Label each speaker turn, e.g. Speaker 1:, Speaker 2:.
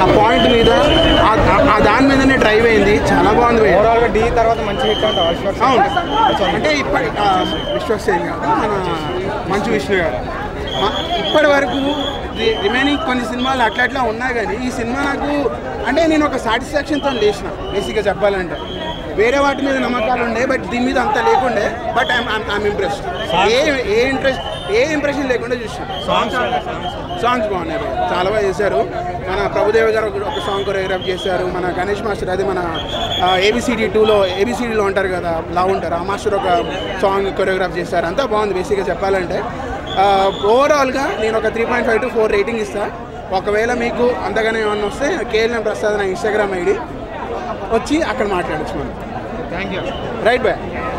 Speaker 1: ఆ పాయింట్ మీద ఆ- దాని మీదనే డ్రైవ్ అయింది. చాలా బాగుంది భయ్యా.
Speaker 2: ఓవరాల్గా డి తర్వాత మంచి హిట్ అంటే ఆల్
Speaker 1: అవును. అంటే ఇప్పటి ఆ, విశ్వసేన్ గారు మన మంచు విష్ణు గారు. ఇప్పటి వరకు రిమైనింగ్ కొన్ని సినిమాలు అట్లా అట్లా ఉన్నాయి కానీ ఈ సినిమా నాకు అంటే నేను ఒక సాటిస్ఫాక్షన్తో లేచిన బేసిక్గా చెప్పాలంటే. వేరే వాటి మీద నమ్మకాలు ఉండే బట్ దీని మీద అంత లేకుండే బట్ ఐమ్ ఐమ్ ఇంప్రెస్డ్ ఏ ఏ ఇంట్రెస్ట్ ఏ ఇంప్రెషన్ లేకుండా చూసాను. సాంగ్స్ బాగున్నాయి భయ్యా. చాలా బాగా చేశారు. మన ప్రభుదేవ్ గారు ఒక- ఒక సాంగ్ కొరియోగ్రాఫ్ చేశారు. మన గణేష్ మాస్టర్ అది మన ఏబిసిడి టూలో ఏబిసిడిలో ఉంటారు కదా లా ఉంటారు. ఆ మాస్టర్ ఒక సాంగ్ కొరియోగ్రాఫ్ చేశారు. అంతా బాగుంది బేసిక్గా చెప్పాలంటే. ఓవరాల్గా నేను ఒక three point five to four rating ఇస్తాను ఒకవేళ మీకు అంతగానే ఏమన్నా వస్తే కేఎల్ఎం ప్రసాద్ నా ఇన్స్టాగ్రామ్ ఐడి. వచ్చి అక్కడ మాట్లాడచ్చు మనం.
Speaker 2: Thank you
Speaker 1: right bye